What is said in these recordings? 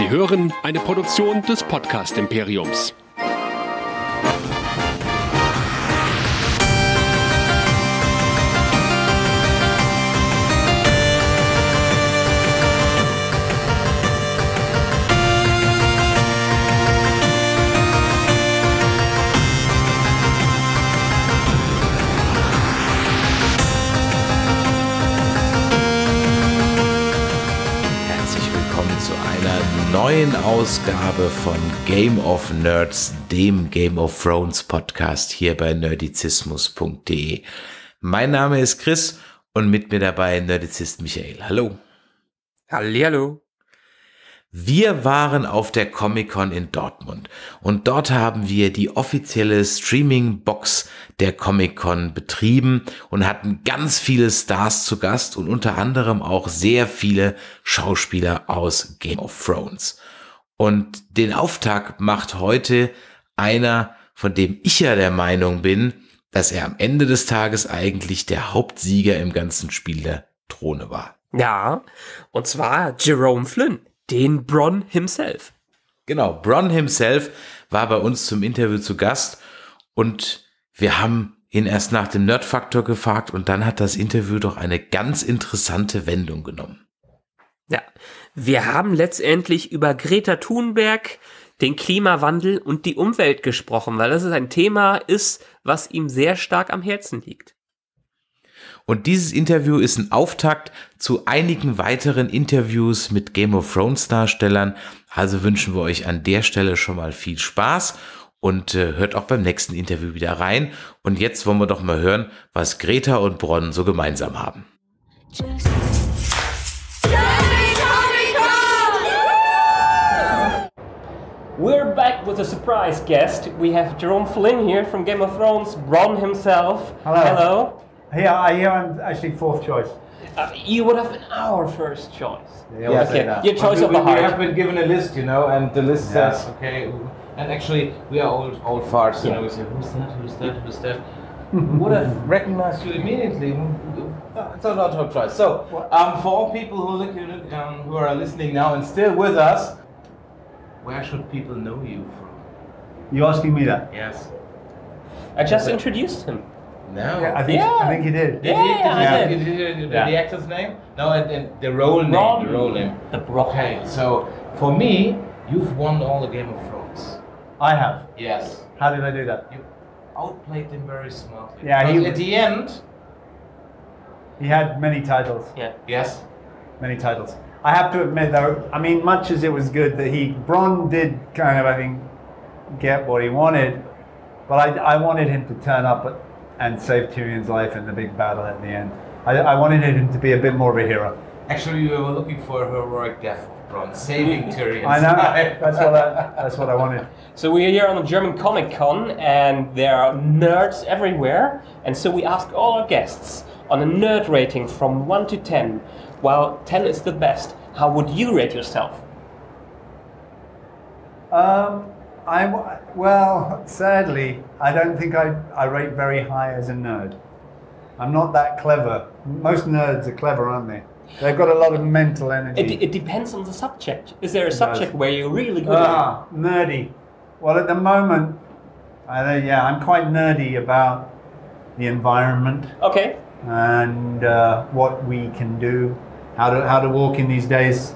Sie hören eine Produktion des Podcast Imperiums. Einer neuen Ausgabe von Game of Nerds, dem Game of Thrones Podcast hier bei nerdizismus.de. Mein Name ist Chris und mit mir dabei Nerdizist Michael. Hallo. Hallihallo. Wir waren auf der Comic-Con in Dortmund und dort haben wir die offizielle Streaming-Box der Comic-Con betrieben und hatten ganz viele Stars zu Gast und unter anderem auch sehr viele Schauspieler aus Game of Thrones. Und den Auftakt macht heute einer, von dem ich ja der Meinung bin, dass er am Ende des Tages eigentlich der Hauptsieger im ganzen Spiel der Throne war. Ja, und zwar Jerome Flynn, den Bronn himself. Genau, Bronn himself war bei uns zum Interview zu Gast und wir haben ihn erst nach dem Nerdfaktor gefragt und dann hat das Interview doch eine ganz interessante Wendung genommen. Ja, wir haben letztendlich über Greta Thunberg, den Klimawandel und die Umwelt gesprochen, weil das ist ein Thema ist, was ihm sehr stark am Herzen liegt. Und dieses Interview ist ein Auftakt zu einigen weiteren Interviews mit Game of Thrones Darstellern. Also wünschen wir euch an der Stelle schon mal viel Spaß und äh, hört auch beim nächsten Interview wieder rein. Und jetzt wollen wir doch mal hören, was Greta und Bronn so gemeinsam haben. We're back with a surprise guest. We have Jerome Flynn here from Game of Thrones, Bronn himself. Hello. Hello. Here, I hear I'm actually fourth choice. Uh, you would have been our first choice. Yes, Okay, and, your choice we, of the we- We have been given a list, you know, and the list Yeah. says, okay, and actually we are old old farts, you know, we say, who's that, who's that, who's that? Would have recognized you immediately. It's not our choice. So, um, for all people who look, look, um, who are listening now and still with us, where should people know you from? You're asking me that? Yes. I just introduced him. No. Yeah, I think Yeah. I think you did. Did Yeah, he, did I he- did. did he- did Yeah. the actor's name? No, and, and the role name. Bronn. The role name. The Bronn. Okay, so for me, you've won all the Game of Thrones. I have. Yes. How did I do that? You outplayed him very smartly. Yeah, he- at the end, He had many titles. Yeah. yes, Many titles. I have to admit, though, I mean, much as it was good that he Bronn did kind of, I think, get what he wanted, but I, I wanted him to turn up at, and save Tyrion's life in the big battle at the end. I, I wanted him to be a bit more of a hero. actually, we were looking for a heroic death of Bronn, saving Tyrion. I know. That's what I, that's what I wanted. So we're here on the German Comic Con, and there are nerds everywhere. And so we ask all our guests on a nerd rating from 1 to 10. While 10 is the best, how would you rate yourself? Um, I well, sadly, I don't think I, I rate very high as a nerd. I'm not that clever. Most nerds are clever, aren't they? They've got a lot of mental energy. It, it depends on the subject. Is there a does. subject where you're really good at ah, nerdy. Well, at the moment, I yeah, I'm quite nerdy about the environment? Okay. and uh, what we can do, how to how to walk in these days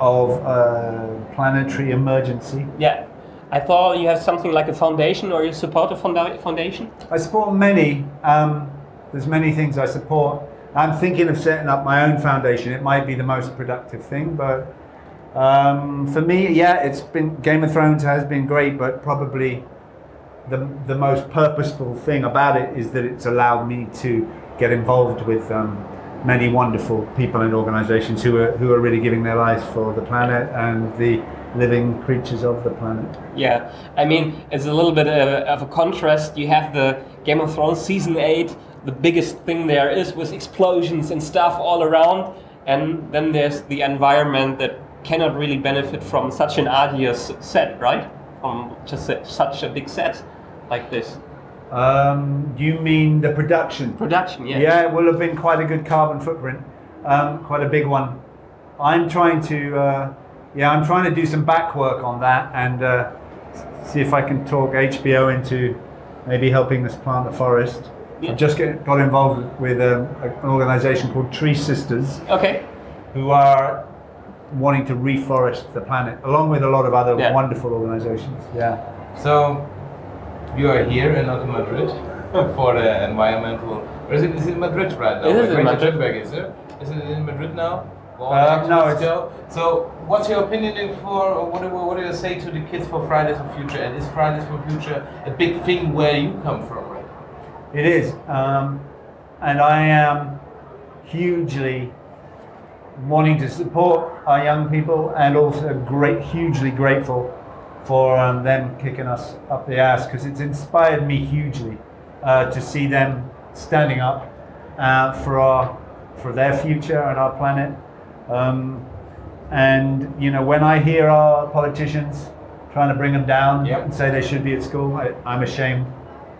of uh, planetary emergency. Yeah. I thought you have something like a foundation or you support a foundation? I support many. Um, there's many things I support. I'm thinking of setting up my own foundation. It might be the most productive thing, but um, for me, yeah, it's been Game of Thrones has been great, but probably the the most purposeful thing about it is that it's allowed me to get involved with um, many wonderful people and organisations who are who are really giving their lives for the planet and the living creatures of the planet. Yeah, I mean, it's a little bit of, of a contrast. You have the Game of Thrones season 8, the biggest thing there is with explosions and stuff all around, and then there's the environment that cannot really benefit from such an arduous set, right? From just a, such a big set like this. Um, you mean the production? Production, yeah. Yeah, it will have been quite a good carbon footprint, um, quite a big one. I'm trying to, uh, yeah, I'm trying to do some back work on that and uh, see if I can talk HBO into maybe helping us plant a forest. Yeah. I've just get, got involved with um, an organisation called Tree Sisters, Okay. who are wanting to reforest the planet, along with a lot of other Yeah. wonderful organisations. Yeah. So you are here and not in Madrid for the environmental. Or is it, is it Madrid right now? It is in Madrid. Thunberg, is it? Is it in Madrid now? Uh, no, it's- go. So, what's your opinion for, what do, what do you say to the kids for Fridays for Future? And is Fridays for Future a big thing where you come from, right? It is. Um, and I am hugely wanting to support our young people and also great, hugely grateful for um, them kicking us up the ass because it's inspired me hugely uh, to see them standing up uh, for our for their future and our planet. Um, and you know, when I hear our politicians trying to bring them down Yep. and say they should be at school, I, I'm ashamed.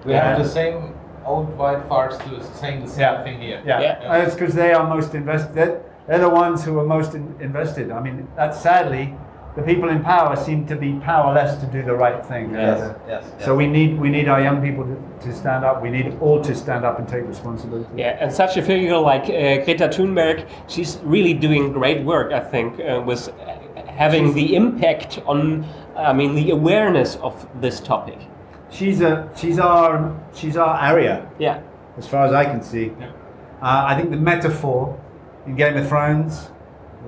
We have the same old white farts do saying the same Yeah. thing here. Yeah, Yeah. Uh, it's because they are most invested. They're, they're the ones who are most in, invested. I mean, that's sadly, the people in power seem to be powerless to do the right thing. Yes, Uh, yes, So yes. we need we need our young people to, to stand up. We need all to stand up and take responsibility. Yeah, and such a figure like uh, Greta Thunberg, she's really doing great work, I think, uh, with having the impact on, I mean, the awareness of this topic. She's a she's our she's our Arya Yeah, as far as I can see. Uh, I think the metaphor in Game of Thrones,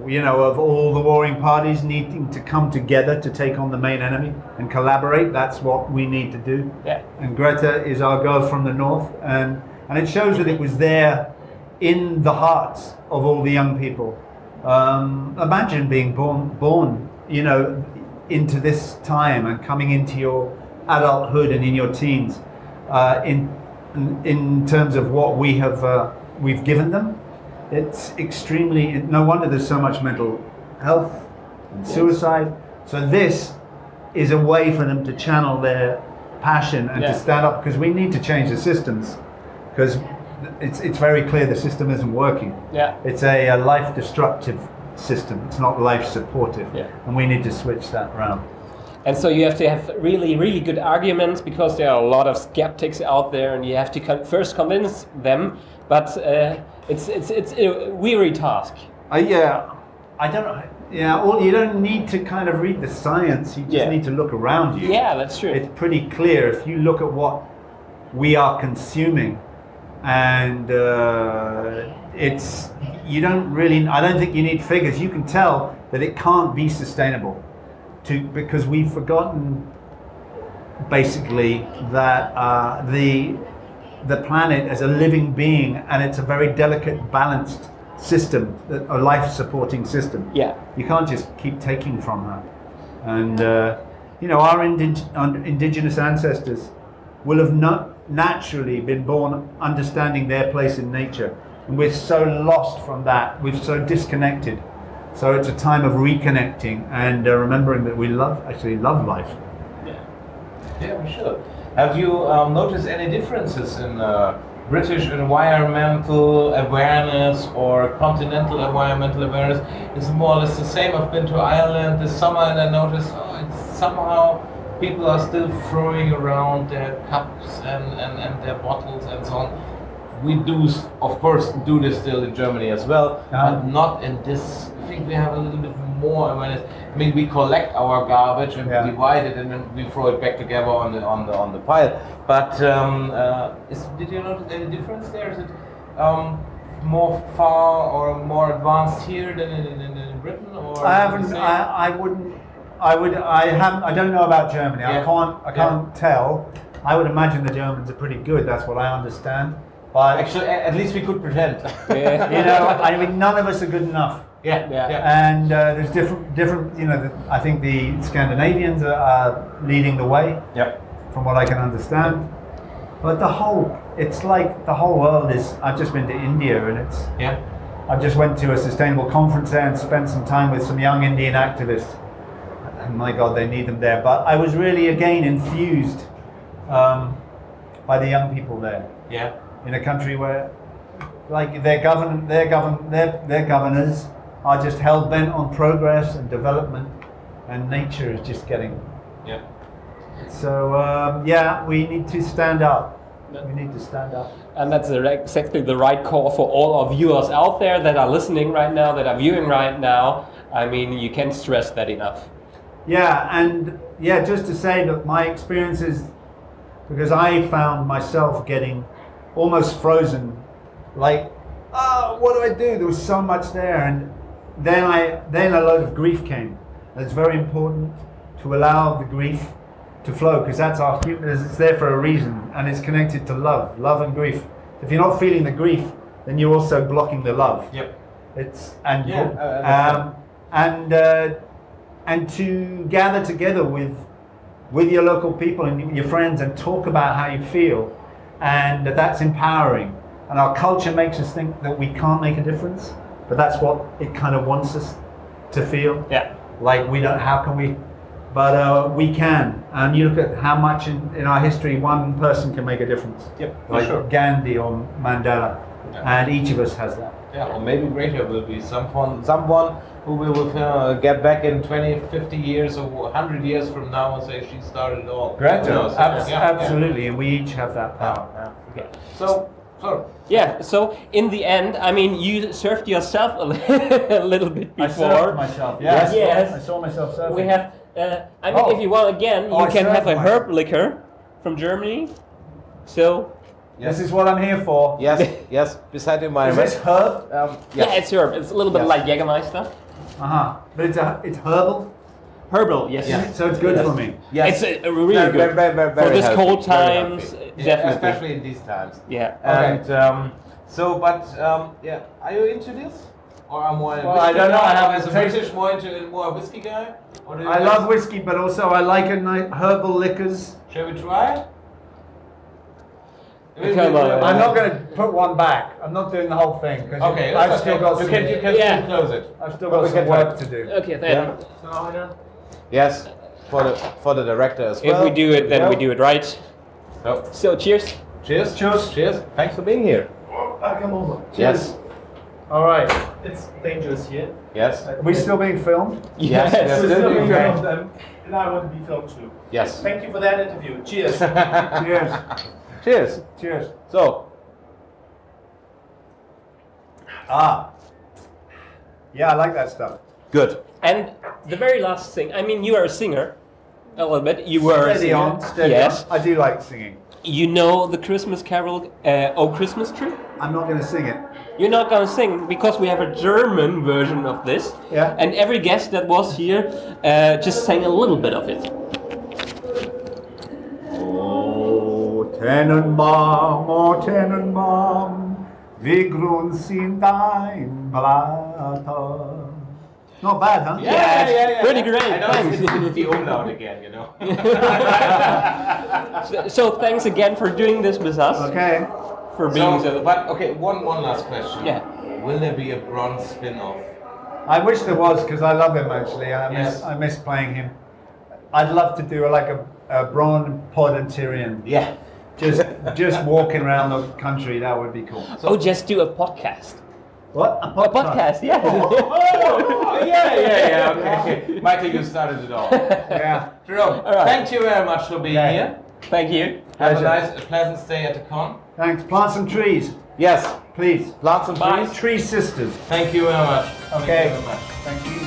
you know, of all the warring parties needing to come together to take on the main enemy and collaborate. That's what we need to do. yeah, and Greta is our girl from the north, and and it shows that it was there in the hearts of all the young people. Um, imagine being born, born, you know, into this time and coming into your adulthood and in your teens, uh, in in terms of what we have uh, we've given them. It's extremely. No wonder there's so much mental health and suicide. So this is a way for them to channel their passion and Yeah. to stand up because we need to change the systems because it's it's very clear the system isn't working. yeah. It's a, a life destructive system. It's not life supportive, Yeah. and we need to switch that around. And so you have to have really, really good arguments because there are a lot of skeptics out there, and you have to con- first convince them. But uh, it's it's it's a weary task. Uh, yeah, I don't know. Yeah, all, you don't need to kind of read the science. You just Yeah. need to look around you. Yeah, that's true. It's pretty clear if you look at what we are consuming, and uh, it's you don't really. I don't think you need figures. You can tell that it can't be sustainable, to because we've forgotten basically that uh, the the planet as a living being, and it's a very delicate, balanced system, a life supporting system. Yeah. You can't just keep taking from her. And, uh, you know, our un- indigenous ancestors will have not naturally been born understanding their place in nature. And we're so lost from that, we're so disconnected. So it's a time of reconnecting and uh, remembering that we love, actually love life. Yeah, yeah, we should. Have you um, noticed any differences in uh, British environmental awareness or continental environmental awareness? It's more or less the same. I've been to Ireland this summer and I noticed oh, it's somehow people are still throwing around their cups and, and, and their bottles and so on. We do, of course, do this still in Germany as well, Yeah. but not in this. I think we have a little bit more awareness. I mean, we collect our garbage and Yeah. we divide it and then we throw it back together on the on the on the pile. But um, uh, is, did you notice any difference there? Is it um, more far or more advanced here than in, in, in Britain? Or I is it the haven't. I, I wouldn't. I would. I haven't. I don't know about Germany. I can't. I can't tell. I would imagine the Germans are pretty good. That's what I understand. But Actually, at least we could pretend. Yeah. you know, I mean, none of us are good enough. Yeah, Yeah. yeah. And uh, there's different, different. You know, the, I think the Scandinavians are, are leading the way, Yep. from what I can understand. But the whole, it's like the whole world is. I've just been to India, and it's. Yeah. I just went to a sustainable conference there and spent some time with some young Indian activists. And my God, they need them there. But I was really again infused um, by the young people there Yeah. in a country where, like, their govern, their govern, their their governors are just hell bent on progress and development, and nature is just getting. Yeah. So um, yeah, we need to stand up. We need to stand up. And that's exactly the right call for all our viewers out there that are listening right now, that are viewing right now. I mean, you can't stress that enough. Yeah, and yeah, just to say that my experiences, because I found myself getting almost frozen, like, oh, what do I do? There was so much there, and then I then a load of grief came. And it's very important to allow the grief to flow because that's our. It's there for a reason, and it's connected to love, love and grief. If you're not feeling the grief, then you're also blocking the love. Yep. It's and Yeah, I um, and uh, and to gather together with with your local people and your friends and talk about how you feel, and that that's empowering. And our culture makes us think that we can't make a difference, but that's what it kind of wants us to feel. Yeah. Like we don't. How can we? But uh, we can. And you look at how much in, in our history one person can make a difference. Yep, for Like sure. Gandhi or Mandela, Yeah. and each of us has that. Yeah, or maybe Greta will be someone, someone who we will uh, get back in 20, 50 years or 100 years from now and say she started it all. Who knows? Abs- Yeah, yeah. absolutely, and we each have that power. Yeah. So, so Yeah, so in the end, I mean, you served yourself a, li- a little bit before. I before. served myself. Yes, Yes. I saw myself surfing. We have, uh, I mean, Oh. if you want again, Oh, you I can have a served herb myself. liquor from Germany. So, yes, This is what I'm here for. yes, yes. Beside you, my Is this herb? Um, yeah, it's herb. It's a little bit Yes. like Jägermeister. Uh huh. But it's a, it's herbal, Herbal, yes. Yeah. so it's good Yes. for me. yes. It's a, a really Very, good. very, very, For very this healthy, cold times, healthy. Yeah, definitely. especially in these times. Yeah. And um, so, but um, yeah, are you into this? Or am I? a Well, I don't know, I haven't As a tasted- British, more into more a whiskey guy. Or do you I guys- love whiskey, but also I like a nice herbal liquors. Shall we try? Come on. I'm not going to put one back. I'm not doing the whole thing because Okay, I've that's still okay. got you can you can Yeah. close it. I've still But got some work to do. Okay, then. Yes, for the for the director as If well. If we do it, then we do it right. So, So, cheers. cheers. Cheers. Cheers. Thanks for being here. I come over. Yes. All right. It's dangerous here. Yes. Are we still being filmed? Yes, yes. We're still still being being filmed. filmed, um, and I want to be filmed too. Yes. Thank you for that interview. Cheers. Cheers. Cheers. Cheers. So, Ah. Yeah, I like that stuff. good. And the very last thing, I mean, you are a singer, a little bit. You were Steady on. Steady yes. on. I do like singing. You know the Christmas carol, uh, "Oh Christmas Tree." I'm not going to sing it. You're not gonna sing because we have a German version of this. Yeah. And every guest that was here uh, just sang a little bit of it. Oh, Tannenbaum, oh Tannenbaum, wie grün sind dein Blätter. Not bad, huh? Yeah, pretty great, I know thanks. it's, it's the umlaut again, you know. So, so thanks again for doing this with us. Okay. For being so, so. but okay, one one last question. Yeah. Will there be a Bronn spin-off? I wish there was because I love him actually. I miss Yes. I miss playing him. I'd love to do like a, a Bronn Pod and Tyrion. Yeah. Just just walking around the country. That would be cool. oh, just do a podcast. What? A A podcast, yeah. Oh. oh, yeah, yeah, yeah. Okay, okay. Michael, you started it all. Yeah. Jerome, All right. thank you very much for being Yeah. here. Thank you. Have a nice, a pleasant stay at the con. Thanks. Plant some trees, Yes, please. plant some Bye. trees. Tree sisters. Thank you very much. Thank Okay. you very much. Thank you.